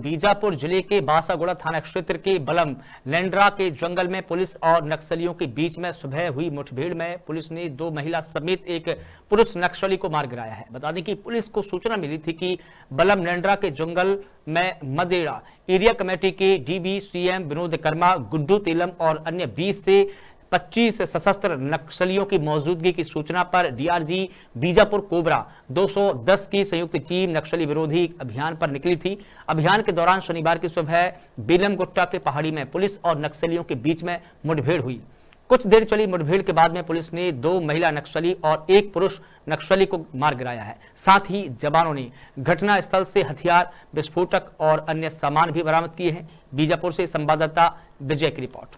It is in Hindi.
बीजापुर ज़िले के बासागुड़ा थाना क्षेत्र के बलम लेंड्रा के जंगल में पुलिस और नक्सलियों के बीच में सुबह हुई मुठभेड़ में पुलिस ने दो महिला समेत एक पुरुष नक्सली को मार गिराया है। बता दें कि पुलिस को सूचना मिली थी कि बलम लेंड्रा के जंगल में मदेड़ा एरिया कमेटी के डीबी सीएम विनोद कर्मा, गुड्डू तेलम और अन्य 20 से 25 सशस्त्र नक्सलियों की मौजूदगी की सूचना पर डीआरजी बीजापुर कोबरा 210 की संयुक्त टीम नक्सली विरोधी अभियान पर निकली थी। अभियान के दौरान शनिवार की सुबह बेलम गुट्टा के पहाड़ी में पुलिस और नक्सलियों के बीच में मुठभेड़ हुई। कुछ देर चली मुठभेड़ के बाद में पुलिस ने दो महिला नक्सली और एक पुरुष नक्सली को मार गिराया है। साथ ही जवानों ने घटना स्थल से हथियार, विस्फोटक और अन्य सामान भी बरामद किए हैं। बीजापुर से संवाददाता विजय की रिपोर्ट।